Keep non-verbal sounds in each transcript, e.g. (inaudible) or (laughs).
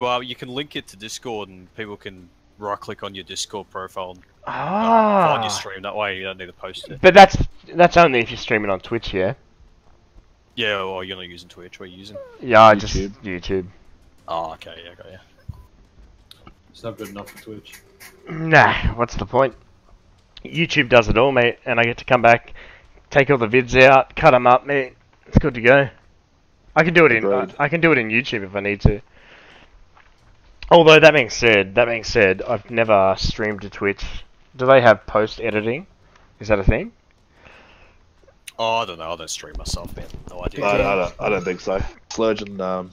Well, you can link it to Discord, and people can right-click on your Discord profile and uh, find Ah. your stream. That way, you don't need to post it. But that's that's only if you're streaming on Twitch, yeah. Yeah, or you're not using Twitch. What are you using? Yeah, I just YouTube. YouTube. Oh, okay, yeah, got you. It's not good enough for Twitch. Nah, what's the point? YouTube does it all, mate, and I get to come back, take all the vids out, cut them up, mate. It's good to go. I can do it in I, Agreed. I can do it in YouTube if I need to. Although that being said, that being said, I've never streamed to Twitch. Do they have post editing? Is that a thing? Oh, I don't know. I don't stream myself, man. No idea. I, I, don't, I don't think so. Slurgeon, um,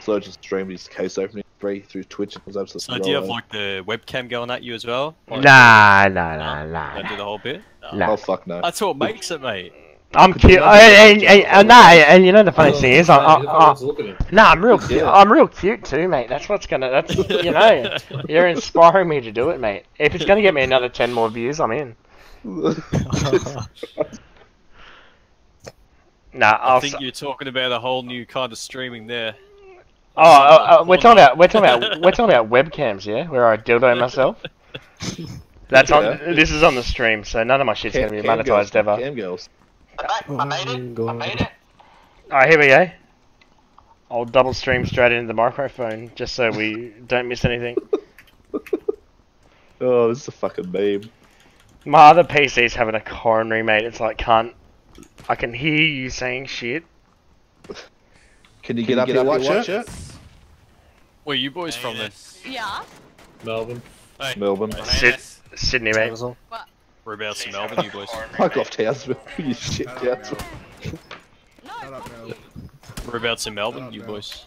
Slurgeon streamed his case opening free through Twitch and was absolutely. So do you have like the webcam going at you as well? Like, Nah, nah, nah, nah. Don't do the whole bit. No. Nah. Oh fuck no. That's what makes it, mate. I'm cute. And, and, and, and, nah, and you know the funny thing is, I, I, I, Nah, I'm real cute. I'm real cute too, mate. That's what's gonna. That's (laughs) you know, you're inspiring me to do it, mate. If it's gonna get me another ten more views, I'm in. (laughs) Nah, I I'll. think s- you're talking about a whole new kind of streaming there. oh, uh, uh, we're talking about we're talking about we're talking about (laughs) webcams, yeah, where I dildo myself. That's on. This is on the stream, so none of my shit's gonna be Cam girls, monetized ever. Cam girls. I made oh, it. I made it. Alright, here we go. I'll double stream straight into the microphone just so we don't miss anything. (laughs) Oh, this is a fucking meme. My other PC's having a coronary, mate. It's like, can't. I can hear you saying shit. Can you get up here, watch it? Where you boys from then? Yeah. Melbourne. Hey, Melbourne. Sid- Sydney, mate. Whereabouts in Melbourne, you boys? Fuck off, Townsville. (laughs) you shit, Townsville. Whereabouts in Melbourne, you boys?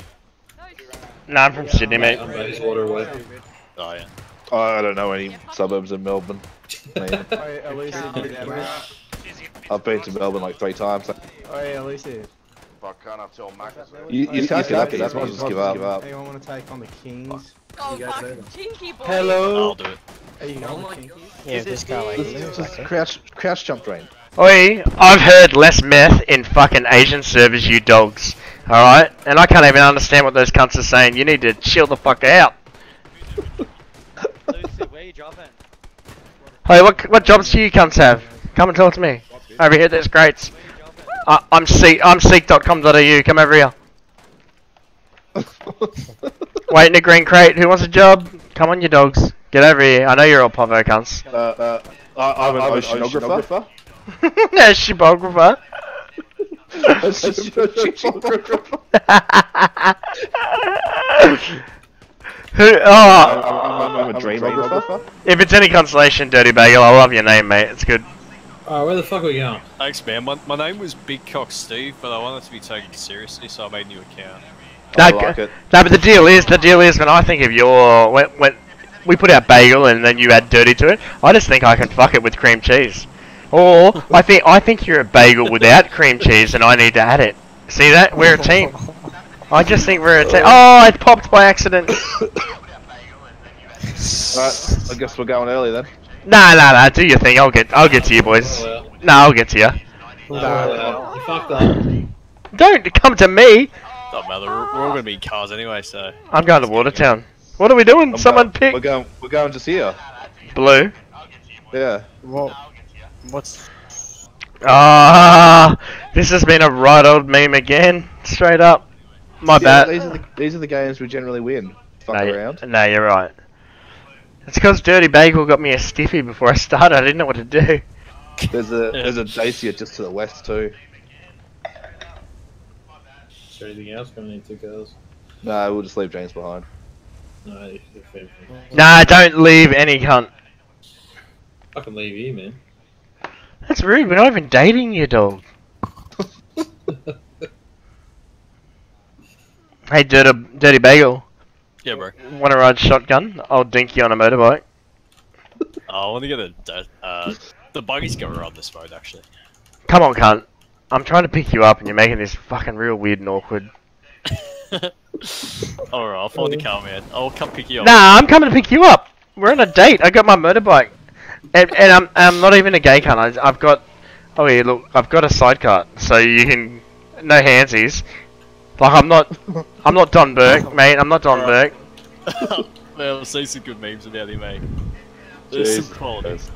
Nah, I'm from Sydney, mate. I'm Bayswater way. Oh yeah. Oh, I don't know any suburbs in Melbourne. Man, Oi, Alicia, good Emma. I've been to Melbourne like three times. oh yeah Oi, Alicia. You, you, you can't get up here, that's why I just give up. Anyone want to take on the Kings? Oh, fucking chinky boy. Hello. I'll do it. Are you going the Kings? Yeah, this guy like Just, just crouch, crouch jump drain. Oi, I've heard less meth in fucking Asian servers, you dogs. Alright? And I can't even understand what those cunts are saying. You need to chill the fuck out. Lucy, where you dropping? Hey, what what jobs do you cunts have? Come and talk to me. Over here, there's greats. I, I'm Seek, I'm Seek.com.au. Come over here. (laughs) Wait in a green crate. Who wants a job? Come on, you dogs. Get over here. I know you're all povo cunts. Uh, uh, I, I'm an oceanographer. yeah, shibographer. That's just an oceanographer. Who? Oh, I'm, I'm, I'm a dreamographer. (laughs) (laughs) (laughs) if it's any consolation, Dirty Bagel, I love your name, mate. It's good. Alright, where the fuck are we going? Thanks, man. My, my name was Big Cock Steve, but I wanted to be taken seriously, so I made a new account. No, I like it. no, but the deal is, the deal is, when I think of your, when, when we put out bagel and then you add dirty to it, I just think I can fuck it with cream cheese. Or I think I think you're a bagel without cream cheese, and I need to add it. See that? We're a team. I just think we're a team. Oh, it popped by accident. (coughs) Alright, I guess we're going early then. Nah, nah, nah. Do your thing. I'll get, I'll get to you, boys. Oh, well, Nah, I'll get to you. Oh, well, you fucked up. Don't come to me. Don't matter. We're, we're all gonna be in cars anyway, so. I'm going to Watertown. What are we doing? I'm Someone going- pick We're going. We're going just here. blue. Yeah. What? what's Ah, this has been a right old meme again. Straight up. My See, bad. These are the these are the games we generally win. Fuck no, around. you- no, you're right. It's because Dirty Bagel got me a stiffy before I started. I didn't know what to do. There's a there's a Dacia just to the west too. Is there anything else coming in two cars? No, we'll just leave James behind. No, if, if anything. Nah, don't leave any cunt. I can leave you, man. That's rude. We're not even dating you, dog. (laughs) hey, Dirty, Dirty Bagel. Yeah, bro. Want to ride shotgun? I'll dink you on a motorbike. Oh, I want to get a. Uh, the buggy's going around this road, actually. Come on, cunt. I'm trying to pick you up and you're making this fucking real weird and awkward. (laughs) (laughs) Alright, I'll find the uh. car, man. I'll come pick you up. Nah, I'm coming to pick you up. We're on a date. I got my motorbike, and, and I'm I'm not even a gay cunt. I, I've got oh yeah, look, I've got a sidecar, so you can no handsies. Like I'm not, (laughs) I'm not Don Burke, (laughs) mate. I'm not Don Burke. Man, I'll see some good memes about him, mate. There's Jesus some quality. Christ.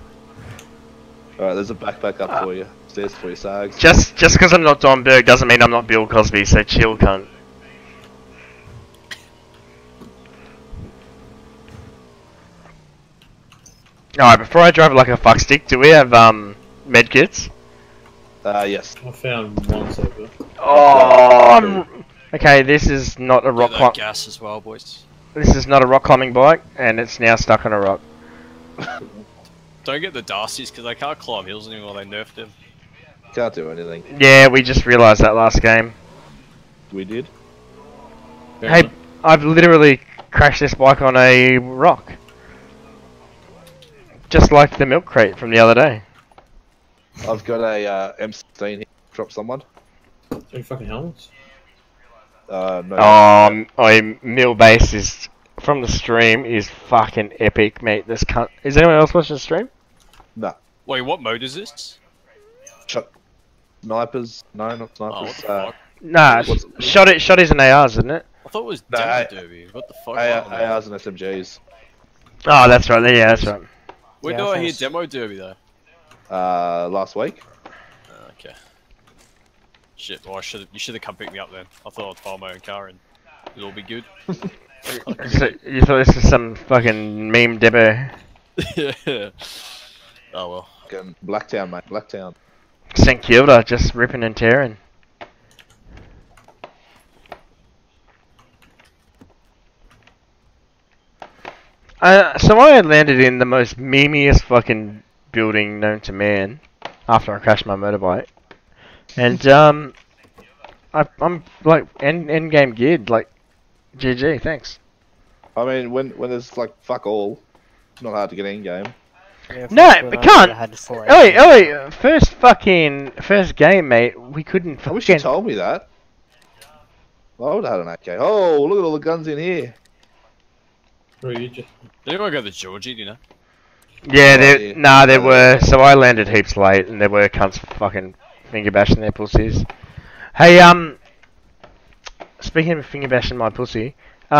Alright, there's a backpack up for ah. you. Stairs for you, Sags. Just, just because I'm not Don Burke doesn't mean I'm not Bill Cosby. So chill, cunt. Alright, before I drive like a fuckstick, do we have um medkits? Uh, yes. I found one so far. Oh, I'm... okay. This is not a rock Get climb. gas as well, boys. This is not a rock climbing bike, and it's now stuck on a rock. Don't get the Darcys because they can't climb hills anymore. They nerfed them. Can't do anything. Yeah, we just realised that last game. We did. Fair Hey, enough. I've literally crashed this bike on a rock. Just like the milk crate from the other day. I've got a uh, M16 here. Drop someone. Any fucking helmets? Uh, no. Um, I mill base is from the stream is fucking epic, mate. This cunt. Is anyone else watching the stream? Nah. Wait, what mode is this? Shot. Snipers. No, not Oh, what snipers. the uh. Nah, What's- shot it. Shotties and ARs, isn't it? I thought it was No, Demo Derby. What the fuck? AR. ARs and SMGs. Oh, that's right. Yeah, that's right. When Yeah, do I I hear Demo Derby though? Uh, last week. Oh, okay. Shit. Well, I should. You should have come pick me up then. I thought I'd file my own car and it'll all be good. (laughs) So you thought this was some fucking meme demo? (laughs) yeah. Oh well. Fucking Blacktown, mate. Blacktown. St Kilda just ripping and tearing. Uh, so I had landed in the most memeiest fucking building known to man after I crashed my motorbike, and um, I, I'm like end end game geared like, GG, thanks. I mean, when when there's like fuck all, it's not hard to get in game. Yeah, No, first but can't- Had four Oh wait, AKs. oh wait, first fucking first game, mate. We couldn't I wish you fucking. told me that. I would have had an AK. Oh, look at all the guns in here. Bro, you just Did anyone go to Georgie? Do you know? Yeah, Oh, there. yeah. Nah, there were. So I landed heaps late, and there were cunts fucking finger bashing their pussies. Hey, um. Speaking of finger bashing my pussy, uh,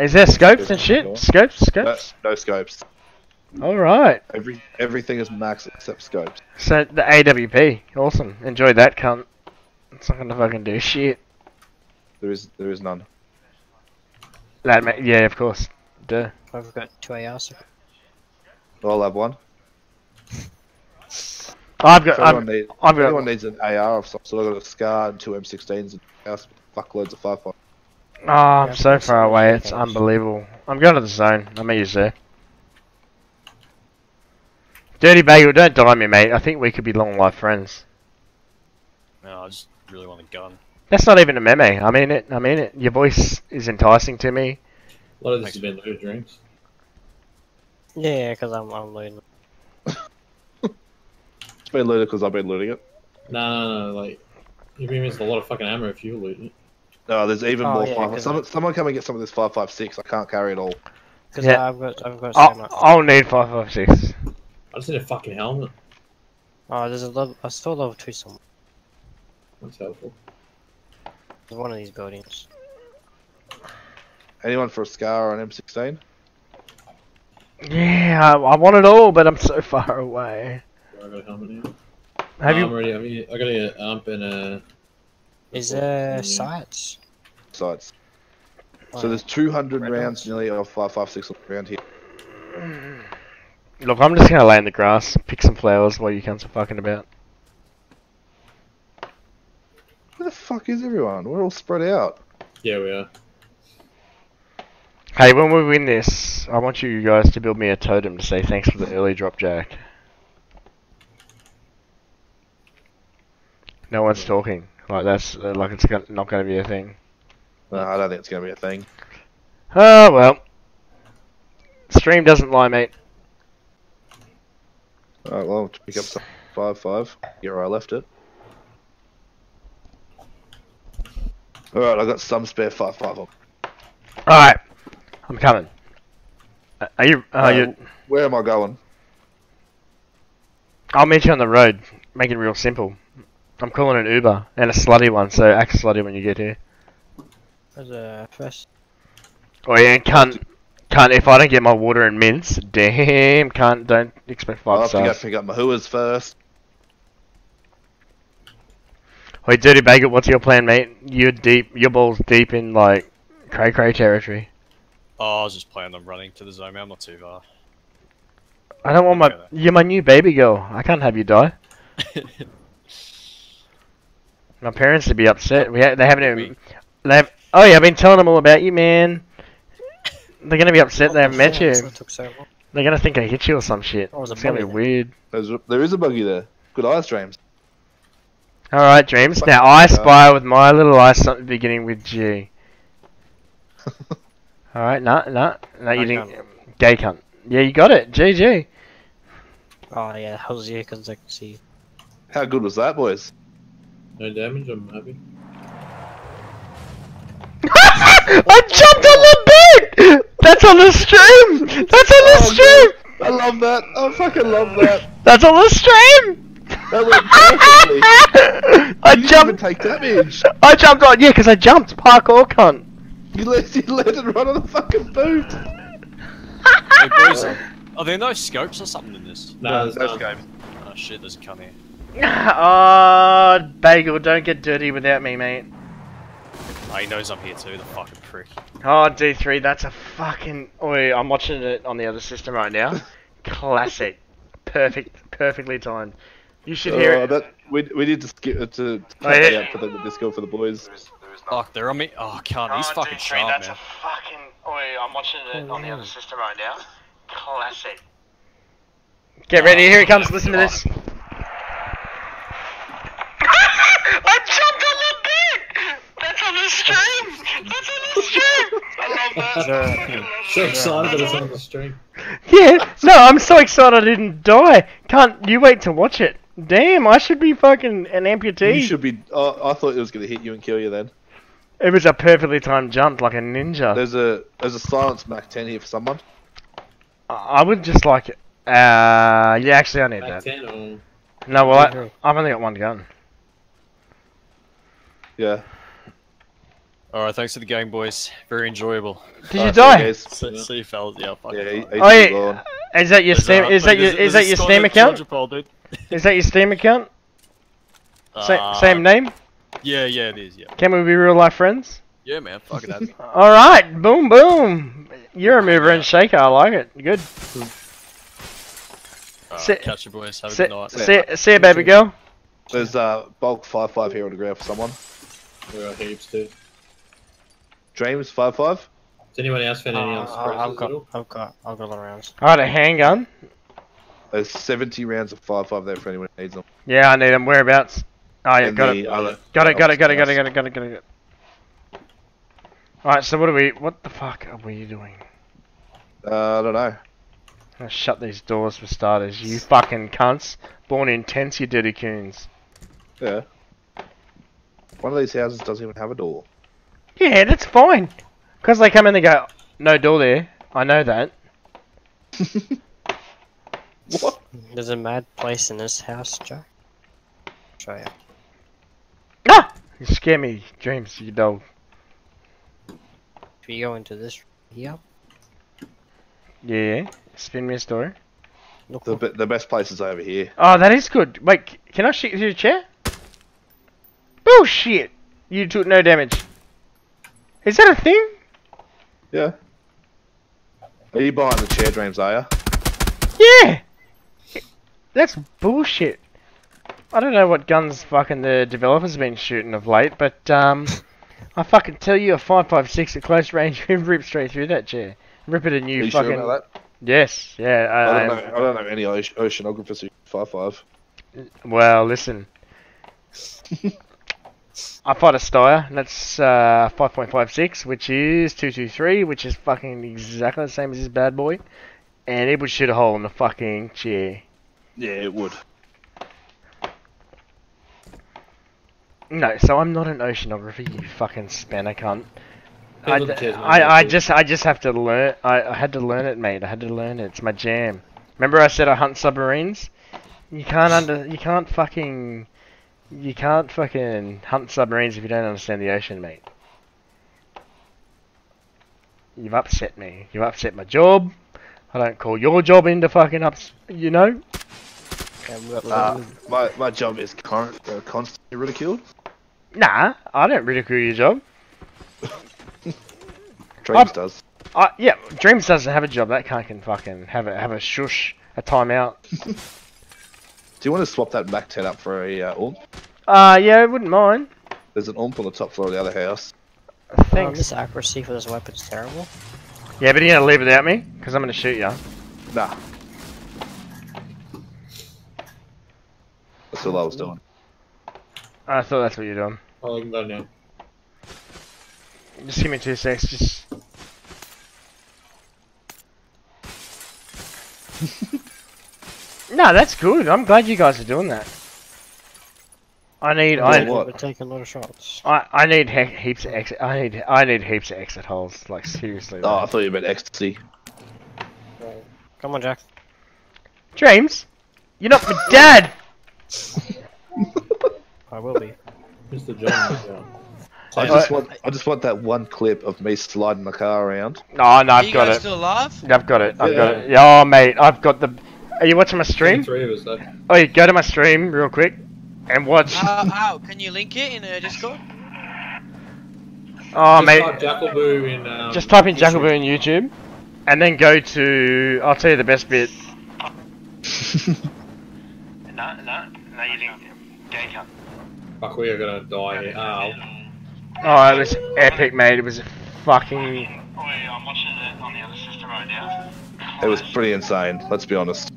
is there scopes and shit? Scopes, No, scopes. no scopes. All right. Every everything is max except scopes. So the AWP, awesome. Enjoy that, cunt. It's not gonna fucking do shit. There is there is none. That, ma- yeah, of course. Duh. I've got two ARs. I'll have one. I've got. If anyone, I've, need, I've if anyone got. needs an AR of some sort, I've got a SCAR and two M16s and house fuckloads of five five. Oh, I'm Yeah, so far away. It's unbelievable. I'm going to the zone. I'll meet you there. Dirty Bagel, don't die me, mate. I think we could be long life friends. No, I just really want a gun. That's not even a meme. I mean it. I mean it. Your voice is enticing to me. a lot of this has been loot drinks. Yeah, because I'm, I'm loading. It's been looted because I've been looting it. No, no, no, like you've been missing a lot of fucking ammo if you loot it. No, there's even Oh, more. yeah, five, 'cause someone, someone come and get some of this five five six. I can't carry it all. Because Yeah. I've got, I've got so I'll, much. I'll need five five six. I just need a fucking helmet. Oh, there's a level. I still level two somewhere. That's helpful. There's one of these buildings. Anyone for a SCAR or an M16? Yeah, I, I want it all, but I'm so (laughs) far away. I got a helmet here. Have I'm you? already. I I got a ump and a. Is there Yeah. sights? Sights. Oh, So there's 200 Red rounds nearly of five five six around here. Look, I'm just gonna lay in the grass, pick some flowers while you cunts are fucking about. Where the fuck is everyone? We're all spread out. Yeah, we are. Hey, when we win this, I want you guys to build me a totem to say thanks for the early drop, Jack. No one's talking. Like that's uh, like it's not going to be a thing. No, I don't think it's gonna be a thing. Oh well. Stream doesn't lie, mate. Alright, well, to pick up some five five. Here I left it. Alright, I got some spare five five. All right, I'm coming. Uh, Are you? Uh, Uh, you? Where am I going? I'll meet you on the road. Make it real simple. I'm calling an Uber and a slutty one, so act slutty when you get here. There's a first. Oh yeah, can't can't if I don't get my water and mints, damn, can't don't expect five I'll five have to go stars. pick up my hooers first. Wait, Dirty Bagel, what's your plan, mate? You're deep, your ball's deep in like cray cray territory. Oh, I was just planning on running to the zone. man, I'm not too far. I don't want my, you're my new baby girl. I can't have you die. (laughs) My parents would be upset. We ha- they haven't even, they have, oh yeah, I've been telling them all about you, man. They're gonna be upset they haven't met you. Took so. They're gonna think I hit you or some shit. Oh, there's a It's gonna be weird. There's, there is a buggy there. Good eyes, James. Alright, Dreams. Now I spy with my little eye something beginning with G. (laughs) Alright, nah, nah, nah, you didn't. Gay cunt. Yeah, you got it. GG. Oh yeah, how's you? Cause I can see. How good was that, boys? No damage, I'm happy. (laughs) I jumped on the bed! That's on the stream! That's on the Oh, stream! I love that. I fucking love that. That's on the stream! That went perfectly. (laughs) I You didn't even jumped. take damage. I jumped on. Yeah, because I jumped. Parkour cunt. You let you let it run on the fucking boot. Hey, boys, are there no scopes or something in this? No, there's no none. game. Oh shit, there's a cunt here. (laughs) Oh, Bagel, don't get dirty without me, mate. Oh, he knows I'm here too, the fucking prick. Oh, D3, that's a fucking. Oi, I'm watching it on the other system right now. (laughs) Classic. Perfect. Perfectly timed. You should uh, hear Oh, it. that, we, we need to skip uh, to Oh, cut yeah. out for the disco for the boys. Fuck, they're on me. Oh, cunt, he's fucking sharp, that's man. a fucking. Oi, I'm watching it on the other system right now. Classic. Get ready, here he comes. Listen to this. (laughs) I jumped on the bed! That's on the stream! That's on the stream! (laughs) I love that. So excited that it's on the stream. Yeah, no, I'm so excited I didn't die. Can't you wait to watch it? Damn, I should be fucking an amputee. You should be. Oh, I thought it was gonna hit you and kill you. Then It was a perfectly timed jump like a ninja. there's a there's a silence Mac 10 here for someone. I I would just like it. Uh, yeah, actually, I need Back that. 10 or... No, well, I, agree. I've only got one gun. Yeah. Alright, thanks for the game, boys. Very enjoyable. Did you Alright, die? guys. See, see you fellas. Yeah, fuck Yeah, he, it. he's Oh, yeah. Is that your There's, Steam? uh, Is that your? there's a- Is that your Steam account? Georgia Pole, dude. Is that your Steam account? Sa- Uh, same name? Yeah, yeah, it is, yeah. Can we be real life friends? Yeah, man, fucking add me. All right, boom, boom. You're a mover and shaker. I like it. Good. Alright, Sit- catch you, boys. Have a See, good night. see, see you, baby girl. There's uh bulk five five here on the ground for someone. There are heaps too. James five five. Does anyone else found any Uh, on I've suppressors got. I've got, I've got a lot of rounds. All right, a handgun. There's 70 rounds of five five there for anyone who needs them. Yeah, I need them. Whereabouts? Oh yeah, got it. other- Got it. Got it. Got it. Got it. Got it. Got it. Got it. Got it. All right. So what are we? What the fuck are we doing? Uh, I don't know. I'm gonna shut these doors for starters. You fucking cunts. Born in tents, you dirty coons. Yeah. One of these houses doesn't even have a door. Yeah, that's fine. Cause they come in and go, no door there. I know that. (laughs) What? There's a mad place in this house, Jack. Show you. Ah! You scare me, James, you dog. If you go into this here, Yeah. Spin me a story. look. The be- the best place is over here. Oh, that is good. Wait, can I shoot you through the chair? Bullshit! You took no damage. Is that a thing? Yeah. Are you behind the chair, James? Are you? Yeah! That's bullshit. I don't know what guns fucking the developers have been shooting of late, but um, I fucking tell you, a 5.56 at close range can (laughs) rip straight through that chair. Rip it a Are you fucking. sure about that? Yes, yeah. I, I don't I- know. I don't know any oceanographers who five five. Well, listen. (laughs) I fight a Steyr, and that's uh, 5.56, which is 223, which is fucking exactly the same as this bad boy. And it would shoot a hole in the fucking chair. Yeah, it would. No, so I'm not an oceanographer, you fucking spanner cunt. I, Depends what the chair's made I, I just I just have to learn I, I had to learn it mate I had to learn it it's my jam remember I said I hunt submarines you can't under you can't fucking You can't fucking hunt submarines if you don't understand the ocean, mate. You've upset me. You've upset my job. I don't call your job into fucking ups. You know. Uh, my my job is current, uh, constantly ridiculed. Nah, I don't ridicule your job. (laughs) Dreams does. I, yeah, Dreams doesn't have a job. That cunt can fucking have a have a shush, a timeout. (laughs) Do you want to swap that Mac 10 up for a uh, UMP? Uh, yeah, I wouldn't mind. There's an UMP on the top floor of the other house. Um, Thanks. this accuracy for this weapon's terrible. Yeah, but you're gonna leave without me, because I'm gonna shoot you. Nah. That's all I was doing. I thought that's what you're doing. Oh, I can go now. Just give me two secs. Just. (laughs) no, that's good. I'm glad you guys are doing that. I need. I, what? We're taking a lot of shots. I, I need he heaps of exit. I need. I need heaps of exit holes. Like seriously. Oh, I thought you meant ecstasy. Come on, Jack. James, you're not my dad. (laughs) I will be. Mr. John. yeah. I just want, I just want that one clip of me sliding the car around. No, no, I've you got guys it. still alive? I've got it. I've got it. Yeah, oh, mate, I've got the. Are you watching my stream? Three of us though. Oh, you go to my stream real quick and watch. How, how? Can you link it in uh, Discord? Oh, Just mate. type Jackelboo in. Um, Just type in YouTube. Jackelboo in YouTube, and then go to. I'll tell you the best bit. no, no, no, you didn't. Fuck, we are gonna die here. Ow. Oh, it was epic, mate. It was fucking. It was pretty insane. Let's be honest.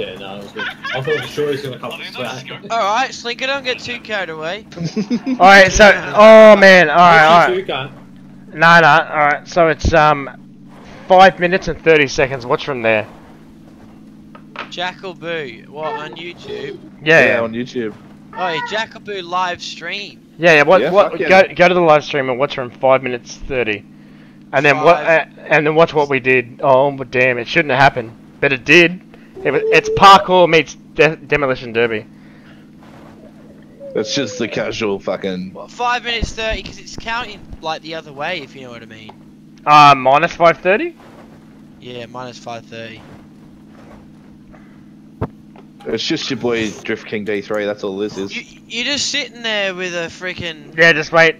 Yeah, no, it was good. I thought for sure he was gonna come back. Alright, Slinker, don't get too carried away. (laughs) All right, so. Oh man, all right, all right. No, no, all right. So it's um, five minutes and thirty seconds. Watch from there. Jackelboo, what, on YouTube? Yeah, yeah, yeah, on YouTube. Oh, yeah, Jackelboo live stream. yeah. yeah what? Yeah, what? fuck yeah. Go, go to the live stream and watch from five minutes thirty, and then what? Uh, and then watch what we did. Oh, but damn! It shouldn't have happened, but it did. It was, it's parkour meets de- demolition derby. It's just the casual fucking. What, 5 minutes 30, because it's counting, like, the other way, if you know what I mean. Uh, minus five thirty. Yeah, minus 530. It's just your boy Drift King D3. That's all this is. You, you're just sitting there with a freaking... Yeah, just wait.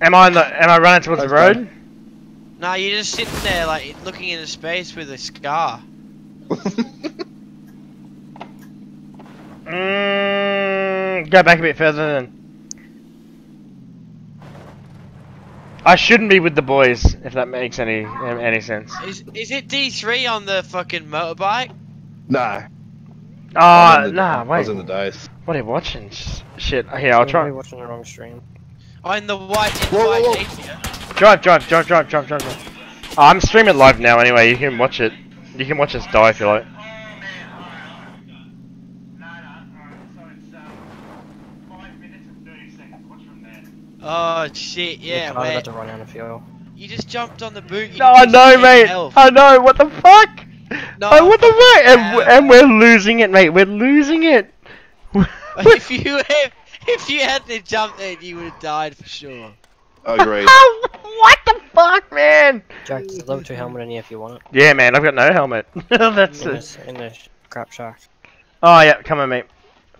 Am I on the? Am I running towards the Okay. road? Nah, you're just sitting there, like, looking into space with a scar. Mm, go back a bit further then. I shouldn't be with the boys, if that makes any any sense. Is, is it D3 on the fucking motorbike? nah. Oh, I was in the- nah, I was in the dice. What are you watching? Shit, here, I'll You're try. probably watching the wrong stream. Oh, in the white, in Whoa, whoa, white whoa. Dacia. Drive, drive, drive, drive, drive, drive. drive. Oh, I'm streaming live now anyway, you can watch it. You can watch us die if you like. Oh shit, You're yeah, kind of where about to run out of fuel. you just jumped on the boot. No, I know, mate. health. I know. What the fuck? No, oh, what the fuck? And, and we're losing it, mate. We're losing it. (laughs) if you if, if you hadn't jumped there, you would have died for sure. Agreed. (laughs) what the fuck, man? Jack, there's a level 2 helmet in here if you want it. Yeah, man. I've got no helmet. (laughs) That's In it. this, in the crap shack. Oh yeah, come on, mate.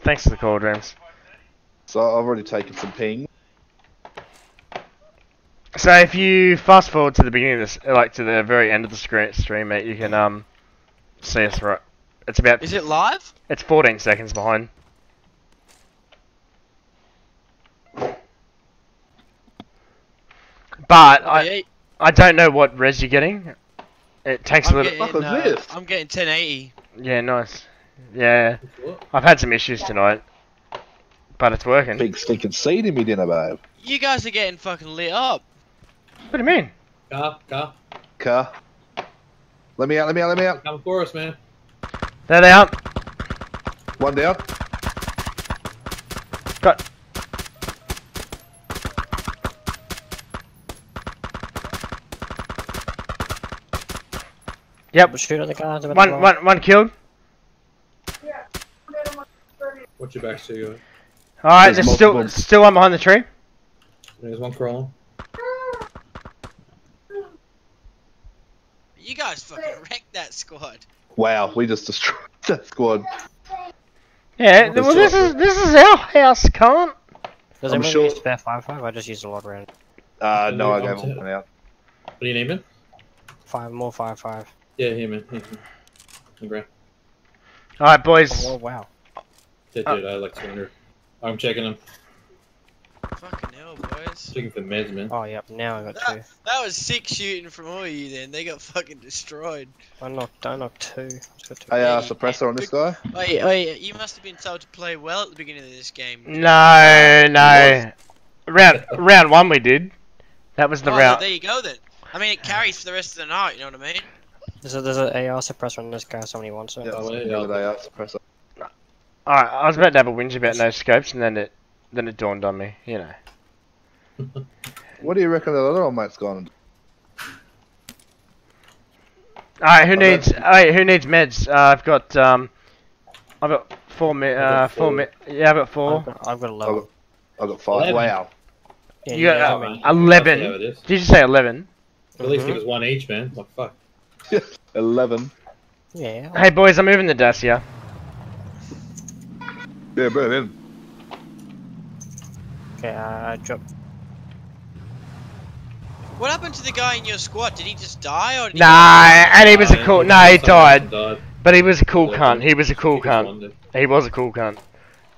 Thanks for the call, James. So I've already taken some ping. So if you fast forward to the beginning of this, like to the very end of the screen, stream, mate, you can um see us right. It's about Is it live? it's 14 seconds behind. But I I don't know what res you're getting. It takes a I'm little. getting, Fuck uh, this? I'm getting 1080. Yeah, nice. Yeah, I've had some issues tonight, but it's working. Big stinking seed in me dinner, babe. You guys are getting fucking lit up. What do you mean? Car, car. Car. Let me out, let me out, let me out. Come for us, man. There they are. One down. Got. Yep. Shoot at the guys about to One, roll. one, one killed. Watch your back, Stugo. Alright, There's there's still multiple- still one behind the tree. There's one crawling. You guys fucking wrecked that squad. Wow, we just destroyed (laughs) that squad. Yeah, There's well this is this is our house, cunt. Does I'm anyone sure- use spare 5 5? I just used a lot of round. Uh, no, I I'm gave t- one out. What do you need, man? 5 more 5 5. Yeah, here, man. Here, here. On the ground. Alright, boys. Oh wow. Dead Uh. dude, I had like 200. I'm checking them. Fucking hell, boys. Checking for meds, man. Oh yep, now I got 2. That was sick shooting from all of you then. They got fucking destroyed. I knocked, I knocked 2. Just got 2. Hey, uh, suppressor on this guy. Wait, wait, you must have been told to play well at the beginning of this game. No, no. Round round one we did. That was the oh, round. there you go then. I mean, it carries for the rest of the night, you know what I mean? There's a, there's an AR suppressor on this guy, somebody wants it. Yeah, yeah, yeah, yeah. they are suppressor. Alright, I was about to have a whinge about no scopes, and then it then it dawned on me. You know. (laughs) What do you reckon that other old mate's gone? Alright, who needs? that's- Alright, who needs meds? Uh, I've got um, I've got four mi- got uh, four four. mi- Yeah, I've got four. I've got, I've got a I level. got, I got five. Eleven. Wow. Yeah, You got yeah, uh, eleven. That's how it is. Did you say eleven? At least give us one each, man. Like, fuck. Eleven. yeah. Hey boys, I'm moving the Dacia. Yeah, Yeah, bro, in. Okay, uh, I dropped. What happened to the guy in your squad? Did he just die or did he Nah, and he was a cool. he- No, he died, died. but he was a cool Yeah, cunt. He was a cool He cunt. one. He was a cool cunt.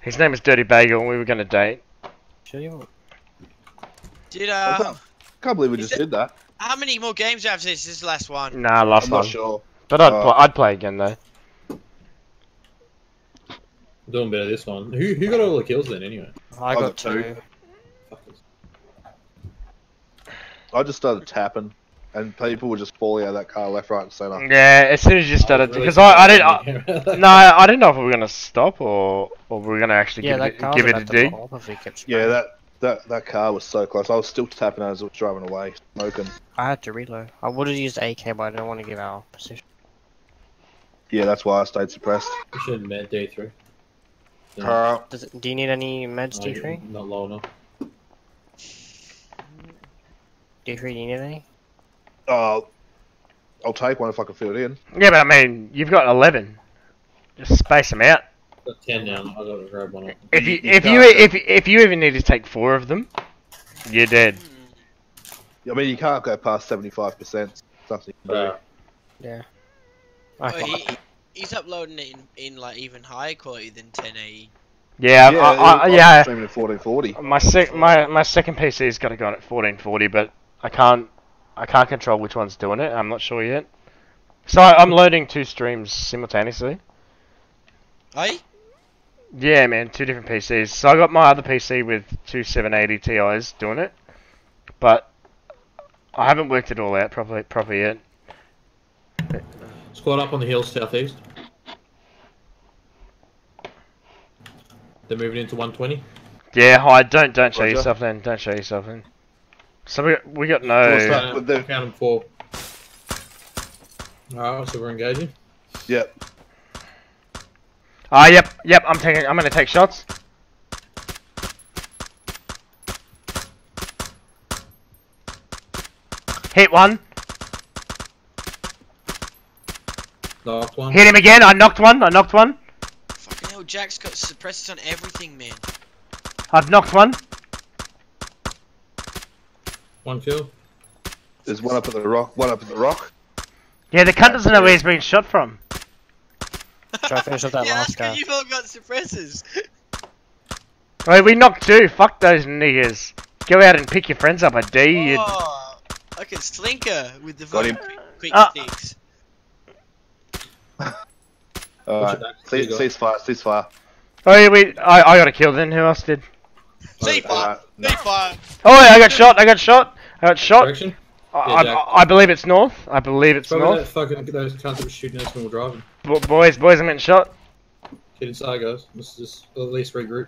His name was Dirty Bagel, and we were gonna date. Should you? Did I uh, can't, can't believe we just it- did that. How many more games do you have since this last one? Nah, last I'm one. not sure. But I'd Uh, pl- I'd play again though. Doing better this one. Who who got all the kills then, anyway? I got got two. 2. I just started tapping, and people were just falling out of that car left, right, and centre. Yeah, as soon as you started, because I, I didn't. I, no, I didn't know if we were gonna stop or or we were gonna actually Yeah, give it car's give it a dig. blow up if he kept Yeah, that, that that car was so close. I was still tapping as I was driving away, smoking. I had to reload. I would have used AK, but I didn't want to give our position. Yeah, that's why I stayed suppressed. We should med day three. Yeah. Uh, Does it, do you need any meds, Oh, D3? Not low enough. D3, do you need any? uh, I'll take one if I can fit it in. Yeah, but I mean, you've got eleven. Just space them out. Got ten down. I gotta grab one. If you You- you if you if if you even need to take four of them, you're dead. I mean, you can't go past seventy-five percent. Something. you can do. Yeah. I, he, he- he's uploading it in, in like even higher quality than 1080. Yeah, yeah, I, I, I'm yeah. streaming at fourteen forty. My sec my my second PC's got to go on at 1440, but I can't I can't control which one's doing it. I'm not sure yet. So I, I'm loading two streams simultaneously. Hey? Yeah, man, two different PCs. So I got my other PC with two 780 Ti's doing it, but I haven't worked it all out properly properly yet. squad up on the hill southeast. They're moving into 120. Yeah, hi. Don't don't show Roger. yourself then. Don't show yourself then. So we we got no. that? Count, but they're- count them four. Alright, so we're engaging. Yep. Ah, yep, yep. I'm taking. I'm gonna take shots. Hit one. Knocked one. Hit him again. I knocked one. I knocked one. Fucking hell, Jack's got suppressors on everything, man. I've knocked one. One kill. There's one up at the rock. One up at the rock. Yeah, the cunt doesn't know where he's being shot from. Try to finish off that (laughs) yeah, last that's guy. because you've all got suppressors. Wait, we knocked two. Fuck those niggas. Go out and pick your friends up. I dare you. Oh, I can slinker with the Got fucking him. quick, quick Ah. sticks. (laughs) Alright. your back? Cease, You got- ceasefire. Ceasefire. Oh yeah, we. I I got a kill then. Who else did? C5! Uh, no. C5! Oh, yeah, I got shot. I got shot. I got shot. Direction. I, Yeah, Jack. I, I believe it's north. I believe it's Probably that north. fucking those cunts that were shooting us when we were driving. Bo- boys, boys, I'm getting shot. Get inside, guys. Let's just at least regroup.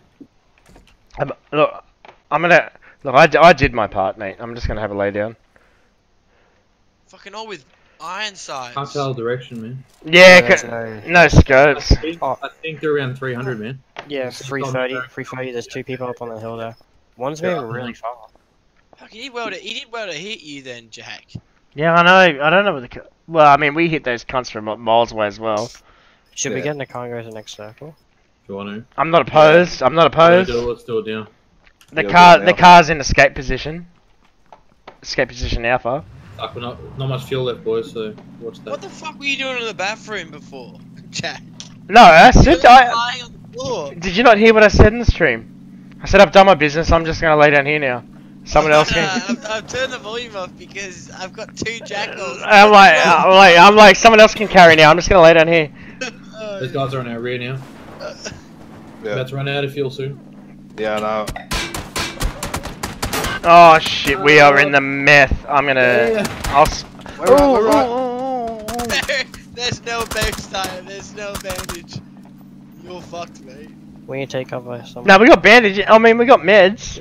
I'm, look, I'm gonna look. I, I did my part, mate. I'm just gonna have a lay down. Fucking all with iron sights. Can't tell direction, man. Yeah, There's ca- no- no I scopes. think, Oh. I think they're around 300, man. Yeah, Just three on thirty. Three thirty. There's two people up on the hill there. One's Yeah. moving really far. Fuck, he did well to he did well to hit you then, Jack. Yeah, I know. I don't know what the. Well, I mean, we hit those cunts from miles away as well. Should we get in the car and to the next circle? If you want to. I'm not opposed. I'm not Let's opposed. do it. Let's do it now. The Yeah, car, go the car's in escape position. Escape position alpha. Fuck, we're not not much fuel left, boys. So watch that. What the fuck were you doing in the bathroom before, (laughs) Jack? No, I You said. I, lying the floor. did you not hear what I said in the stream? I said I've done my business. I'm just gonna lay down here now. Someone else can. I've, I've turned the volume off because I've got two jackals. Uh, I'm like, uh, I'm like, I'm like, someone else can carry now. I'm just gonna lay down here. Oh, (laughs) Those guys are on our rear now. Yeah, (laughs) About to run out of fuel soon. yeah, no. Oh shit, we are in the meth. I'm gonna. I'll. s- We're right, Ooh, right. ooh, ooh, ooh, ooh. there, there's no base time. There's no bandage. You're fucked, mate. We need to take cover. Some No, we got bandage. I mean, we got meds.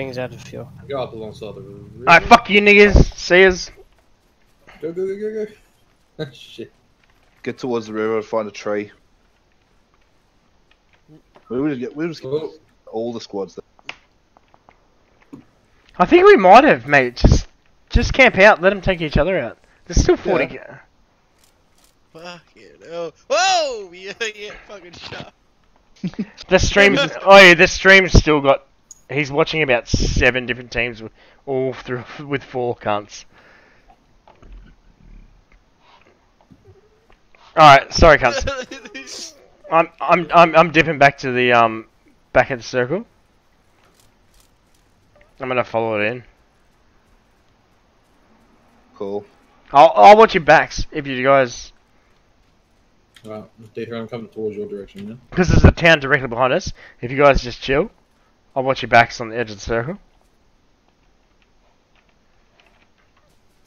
Things out of fuel. Go up alongside the rear. Alright, fuck you niggas. See yous. Go go go go go. (laughs) Oh, shit. Get towards the river and find a tree. We would get, we just get Oh, all the squads there. I think we might have, mate. Just, just camp out. Let them take each other out. There's still 40. Yeah. (laughs) Fucking hell. Whoa! You get fucking shot. The stream's. (laughs) oh yeah, the stream's still got. He's watching about seven different teams, all (laughs) through with four cunts. All right, sorry, cunts. (laughs) I'm I'm I'm I'm dipping back to the um back of the circle. I'm gonna follow it in. Cool. I'll I'll watch your backs if you guys Alright, I'm coming towards your direction now. because there's a town directly behind us. If you guys just chill, I'll watch your backs on the edge of the circle.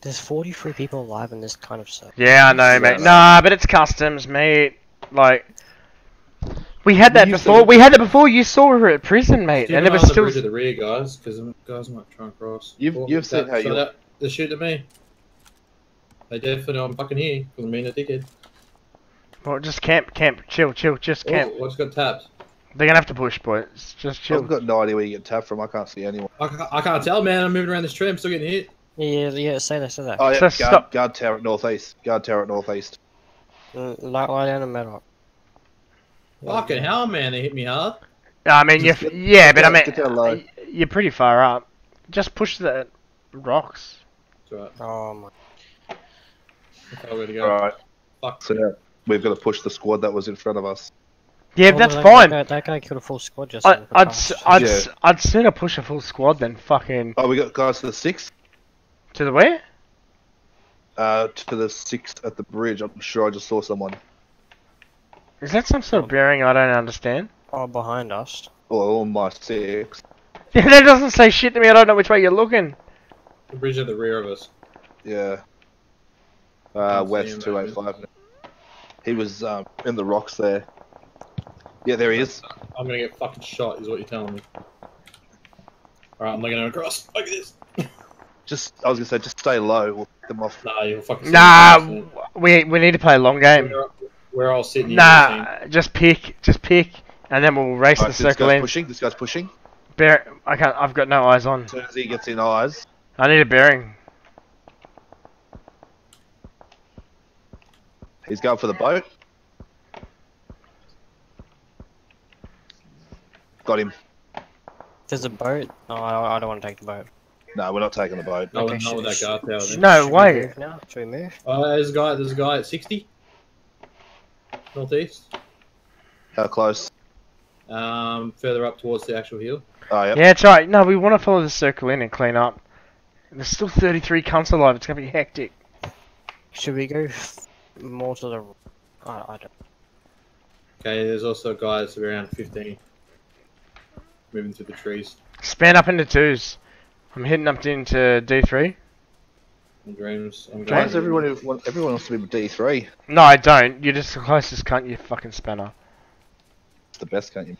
There's 43 people alive in this kind of circle. Yeah, I know, mate. Nah, but it's customs, mate. Like we had that used to- before. We had that before. You saw her at prison, mate, and an it was on the still. bridge at the rear, guys, because guys might try and cross. You've- Oh, you've seen how you- that- They're shooting at me. They definitely know I'm fucking here, because I'm being a dickhead. Well, just camp, camp, chill, chill, just oh, camp. Oh, what's got tapped? They're gonna have to push, boys. Just chill. I've got no idea where you get tapped from. I can't see anyone. I, ca- I can't tell, man. I'm moving around this tree. I'm still getting hit. Yeah, yeah, yeah, say that, say that. Oh yeah, So guard, stop. guard tower at northeast. Guard tower at northeast. L- Lie, lie down and metal. Fucking hell, man. They hit me hard. I mean, you, yeah, but I get- get down low. mean, you're pretty far up. Just push the rocks. It's alright. Oh my. That's how we're gonna go. Alright, Fuck. so now we've got to push the squad that was in front of us. Yeah, Oh, that's that, fine. That guy, that guy killed a full squad just I, then, I'd, fast. s- I'd, Yeah. s- I'd sooner push a full squad than fucking Oh, we got guys to the sixth. to the where? Uh, to the sixth at the bridge. I'm sure I just saw someone. Is that some sort of bearing I don't understand? Oh, behind us. Oh, on my six. Yeah, (laughs) that doesn't say shit to me. I don't know which way you're looking. The bridge at the rear of us. Yeah. Uh, west him, two eight five. He was um, in the rocks there. Yeah, there he is. I'm gonna get fucking shot, is what you're telling me. Alright, I'm looking across. Look at this. (laughs) Just, I was gonna say, just stay low. We'll pick them off. Nah, you'll fucking Nah, we we need to play a long game. We're, we're all sitting here. Nah, just pick, just pick, and then we'll race Alright, the so this circle guy's in. pushing. This guy's pushing. Bear, I can't. I've got no eyes on. As soon as he gets in eyes, I need a bearing. he's going for the boat. Got him. There's a boat. No, I, I don't want to take the boat. No, we're not taking the boat. No, Okay, not with that guard tower. Then. No Should we now? Should we move? Uh, there's a guy. There's a guy at 60. Northeast. How close? Um, further up towards the actual hill. Oh, yep. Yeah, it's right. No, we want to follow the circle in and clean up. There's still 33 cunts alive. It's gonna be hectic. Should we go more to the? I, I don't. Okay, there's also a guy that's around 15. Moving through the trees. Span up into twos. I'm heading up into D3. And dreams. I'm Why does everyone want, everyone wants to be D three? No, I don't. You're just the closest cunt, you fucking spanner. It's the best, can't you?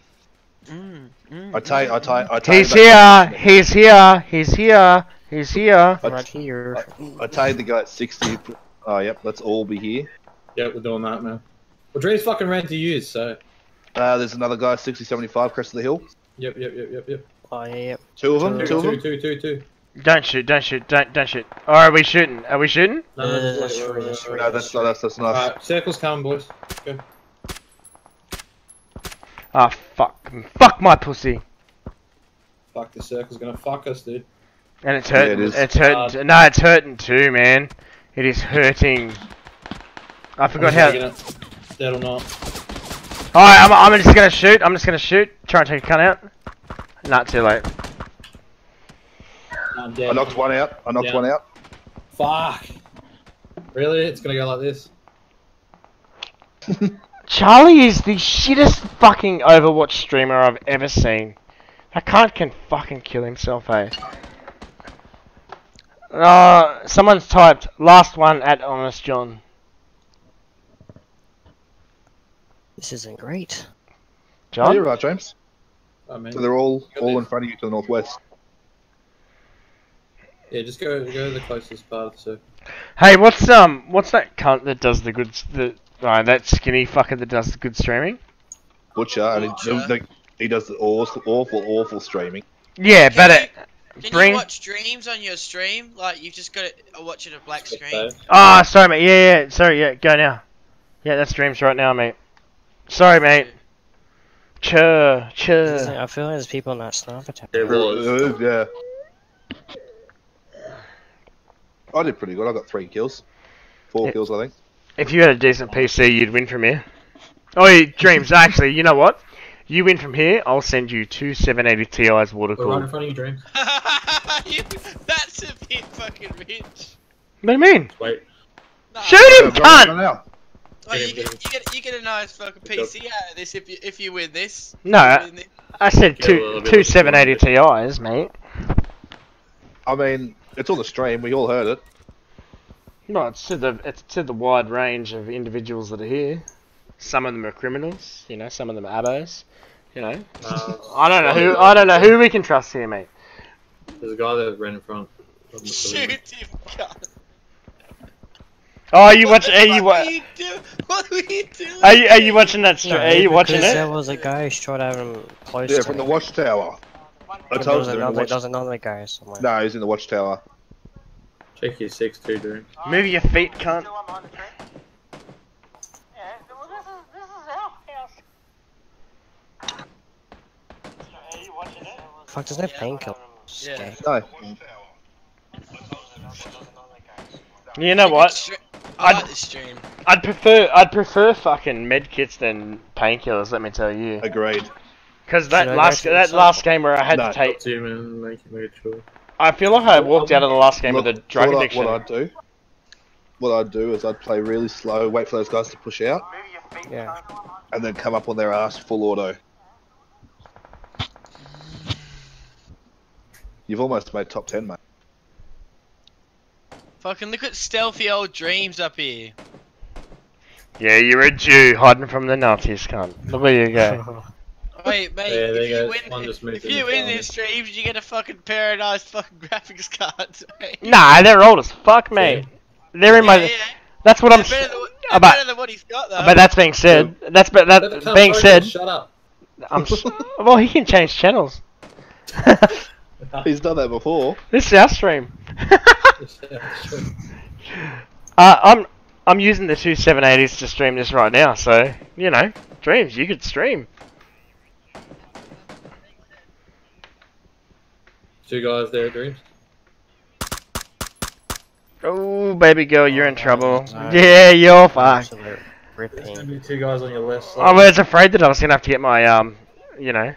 Mm, mm, I take, I take, I take. He's here. He's here. He's here. He's here. I- Right here. I tagged the guy at sixty. Oh, yep. Let's all be here. Yep, we're doing that, man. Well, dreams fucking ran to use, so. Uh, there's another guy, 6075, crest of the hill. Yep, yep, yep, yep, yep. Oh, yeah, yeah. Two of them, Two, two of them. two, two, two. Don't shoot, don't shoot, don't don't shoot. Or are we shooting? Are we shooting? No, no, Uh, no, that's three, that's three. No, that's not us, that's not us. Alright, circle's coming, boys. Go. Ah, fuck. Fuck my pussy. Fuck, the circle's gonna fuck us, dude. And it's Yeah, hurting. it is. It's hurting. No, it's hurting too, man. It is hurting. I forgot how. I'm just gonna get it. Dead or not. Alright, I'm, I'm just gonna shoot. I'm just gonna shoot. Try and take a cunt out. Not too late. I'm dead. I knocked one out. I knocked Yeah. one out. Fuck. Really? It's gonna go like this? (laughs) Charlie is the shittest fucking Overwatch streamer I've ever seen. That cunt can fucking kill himself, eh? Uh, someone's typed last one at Honest John. This isn't great. Yeah, you're right, James. I mean, So they're all all in front of you to the northwest. yeah, just go go to the closest part of the circle. Hey, what's um, what's that cunt that does the good, the, uh, that skinny fucker that does the good streaming? Butcher, and he, Butcher. the- he does the awful, awful, awful streaming. Yeah, Can but you- it, Can bring. you watch streams on your stream? Like you've just got to watch it a black screen. Okay. Ah, sorry, mate. Yeah, yeah. Sorry, yeah. Go now. Yeah, that's streams right now, mate. Sorry, mate. Chur, chur. I feel like there's people in that sniper tower. There was. Yeah. I did pretty good. I got three kills. Four Yeah. kills, I think. If you had a decent PC, you'd win from here. Oh, yeah, dreams. Actually, you know what? You win from here. I'll send you two 780 Ti's water We're right in front of you, Dream. (laughs) That's a bit fucking rich. What do you mean? Wait. Nah. Shoot him, cunt! Now. Oh, you, get, you, get, you get a nice fucking PC out of this if you if you win this. No, I, win this. I said Get two two 780 Ti's, mate. I mean, it's on the stream. We all heard it. No, it's to the it's to the wide range of individuals that are here. Some of them are criminals, you know. Some of them are abos, you know. Uh, I don't know who (laughs) I don't know who we can trust here, mate. There's a guy that ran in front. (laughs) Shoot him, God. Oh, you watch? Are you fuck wa- are you doing? What are you doing? Are you are you watching that? Stra- are you watching it? there was a guy who shot at him close Yeah, to from the watchtower. I told was you. they're in the watch- there was another guy somewhere. No, he's in the watchtower. Check your six two, Dream. Move your feet, cunt. Fuck, there's no painkiller. Yeah. Okay. No. You know what? Stre- I I'd- like this stream. I'd prefer I'd prefer fucking medkits than painkillers. Let me tell you. Agreed. Because I that go last that the last game where I had No. to take, Up to you, man. Make it, make it sure. I feel like I walked out of the last game Look, with a drug what, addiction. I, what I'd do, what I'd do is I'd play really slow, wait for those guys to push out, Yeah. and then come up on their ass full auto. You've almost made top ten, mate. Fucking look at stealthy old dreams up here. Yeah, you're a Jew hiding from the Nazis, cunt. Look where you go. (laughs) Wait, mate, Yeah, if you you win, One just moved if you win this streams, you get a fucking paradise fucking graphics card. (laughs) mate. nah, they're old as fuck, mate. They're in my. Yeah, yeah. That's what I'm. They're better s- than, what- they're but- better than what he's got, though. But that's being said. That's but Let that being focus, said. Shut up. I'm. (laughs) Well, he can change channels. He's done that before. this is our stream. Uh, I'm I'm using the two 780s to stream this right now, so you know, dreams you could stream. Two guys there, Dreams. Oh, baby girl, you're in trouble. no. Yeah, you're fucked. Absolute There's gonna be two guys on your left side. I was afraid that I was gonna have to get my um, you know,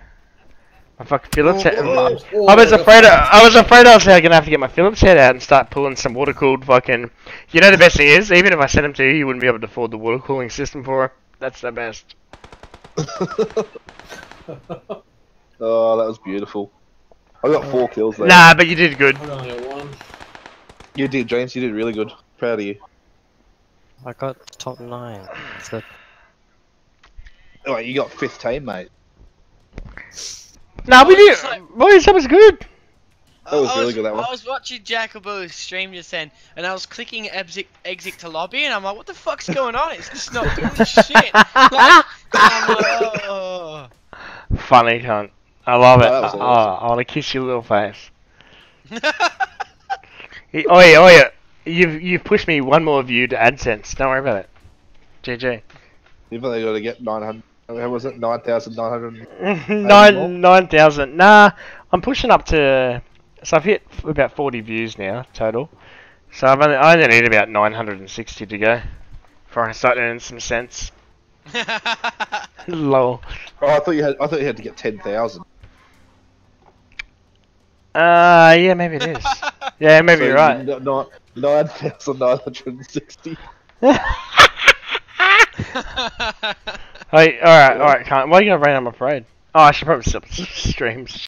my fucking Phillips head. Oh, I was oh, afraid. I was afraid I was gonna have to get my Phillips head out and start pulling some water cooled fucking. You know the best thing is, even if I sent him to you, you wouldn't be able to afford the water cooling system for her. That's the best. (laughs) Oh, that was beautiful. I got four kills there. Nah, but you did good. Hold on, I got one. You did, James. You did really good. Proud of you. I got top nine. Flip. Oh, you got fifth team, mate. Nah, we did. it's like- Boys, that was good. That was I really good, that one. I was watching Jackelboo's stream just then, and I was clicking exit, exit to lobby, and I'm like, what the fuck's going on? It's just not doing (laughs) shit. Like, like, oh. Funny cunt. I love it. Oh, that was oh. I want to kiss your little face. oh yeah, oh yeah. You've you've pushed me one more view to AdSense. Don't worry about it. GG. You've only got to get 900. How was it? 9,900? 9, 9,000. 9, (laughs) nah, I'm pushing up to... So I've hit about 40 views now, total. So I've only, I only need about 960 to go before I start earning some cents. (laughs) Lol. Oh, I thought you had. I thought you had to get 10,000. Uh, yeah, maybe it is. (laughs) yeah, maybe so you're right. 9,960. (laughs) Hey! alright, alright, Why are you gonna rain? I'm afraid. Oh, I should probably stop (laughs) streams.